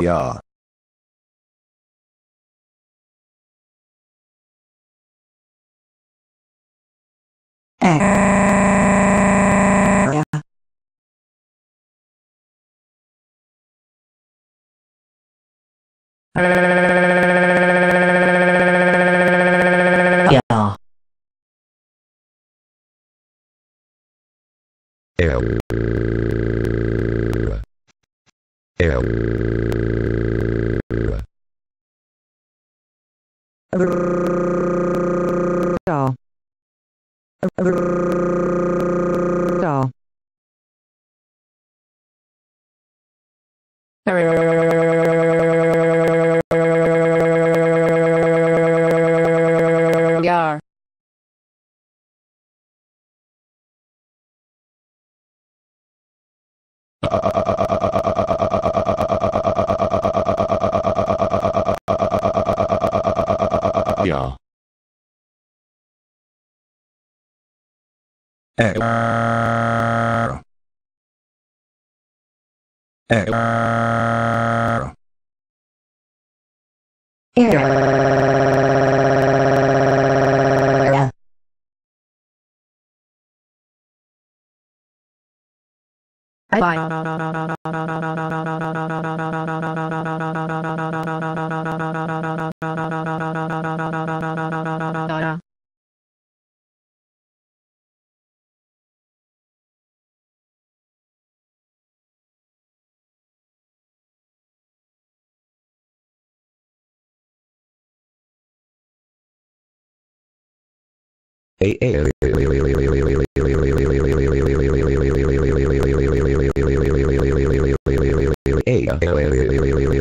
Ja. Ja. Ja. jaar Ja. Ja. I Hey, hey, hey, hey, hey. A.